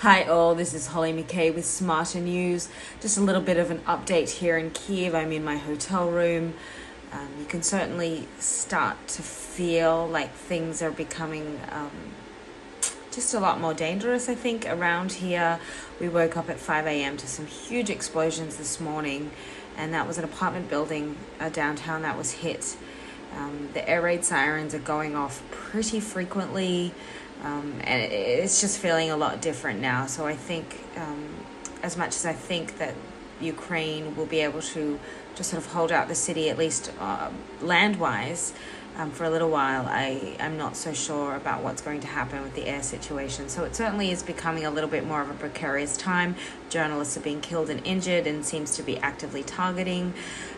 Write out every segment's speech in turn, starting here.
Hi all, this is Hollie McKay with SmartHER News. Just a little bit of an update here in Kiev. I'm in my hotel room. Um, you can certainly start to feel like things are becoming um, just a lot more dangerous, I think, around here. We woke up at 5 a.m. to some huge explosions this morning, and that was an apartment building uh, downtown that was hit. Um, the air raid sirens are going off pretty frequently, um, and it's just feeling a lot different now. So I think, um, as much as I think that Ukraine will be able to just sort of hold out the city, at least uh, land wise, um, for a little while, I, I'm not so sure about what's going to happen with the air situation. So it certainly is becoming a little bit more of a precarious time. Journalists are being killed and injured and seems to be actively targeting.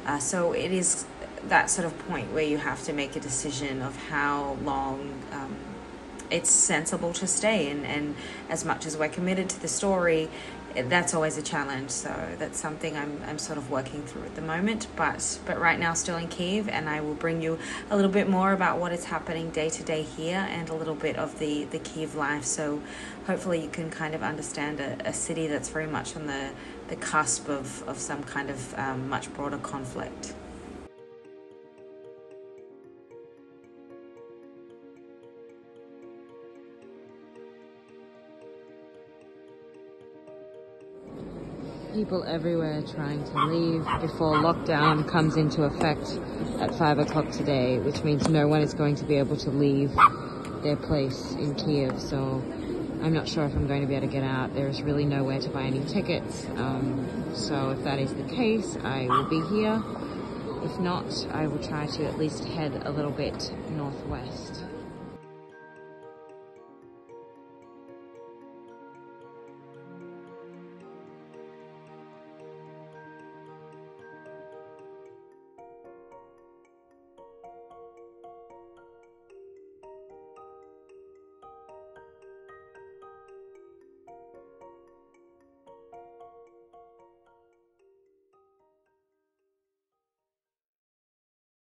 Uh, so it is that sort of point where you have to make a decision of how long um, it's sensible to stay. And, and as much as we're committed to the story, that's always a challenge. So that's something I'm, I'm sort of working through at the moment. But but right now, still in Kiev, and I will bring you a little bit more about what is happening day to day here, and a little bit of the the Kiev life. So hopefully, you can kind of understand a, a city that's very much on the the cusp of of some kind of um, much broader conflict. People everywhere trying to leave before lockdown comes into effect at 5 o'clock today, which means no one is going to be able to leave their place in Kiev. So I'm not sure if I'm going to be able to get out. There is really nowhere to buy any tickets. Um, so if that is the case, I will be here. If not, I will try to at least head a little bit northwest.